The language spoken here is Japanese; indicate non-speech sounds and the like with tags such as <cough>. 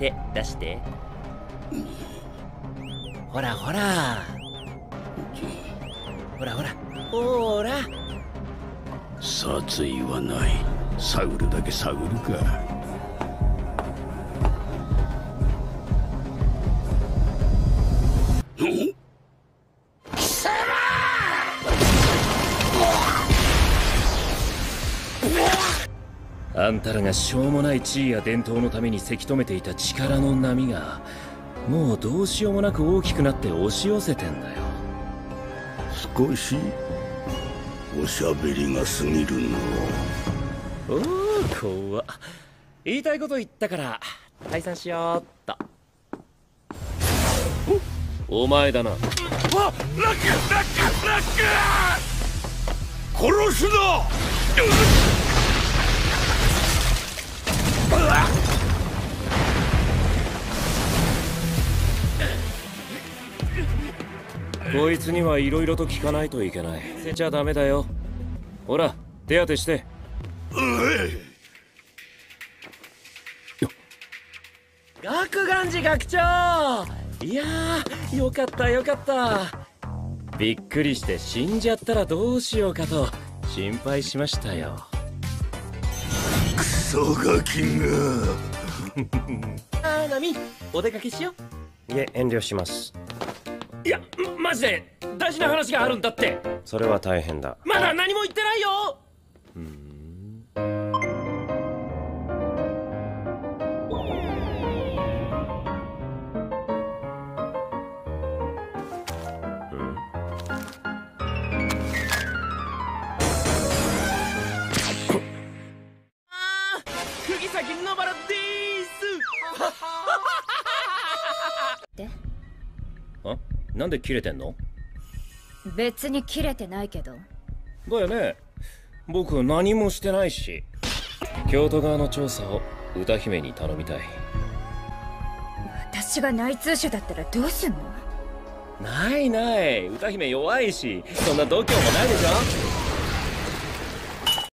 手出して。ほらほら。ほらほら。ほら。殺意はない。探るだけ探るか <laughs> あんたらがしょうもない地位や伝統のためにせき止めていた力の波がもうどうしようもなく大きくなって押し寄せてんだよ。少しおしゃべりが過ぎるおお怖っ。言いたいこと言ったから退散しようっと。お前だな。のわラックラックラック殺すなこいつにはいろいろと聞かないといけない。捨てちゃダメだよ。ほら手当てして。学願寺学長。いやーよかったよかった。びっくりして死んじゃったらどうしようかと心配しましたよクソガキがあーナミお出かけしよう。いえ遠慮します。いやマジで大事な話があるんだって。それは大変だ。まだ何も言ってないよ釘崎野原ででーすあ？なんで切れてんの？別に切れてないけど。だよね。僕何もしてないし。京都側の調査を歌姫に頼みたい。私が内通者だったらどうすんの？ないない。歌姫弱いし。そんな度胸もないでしょ？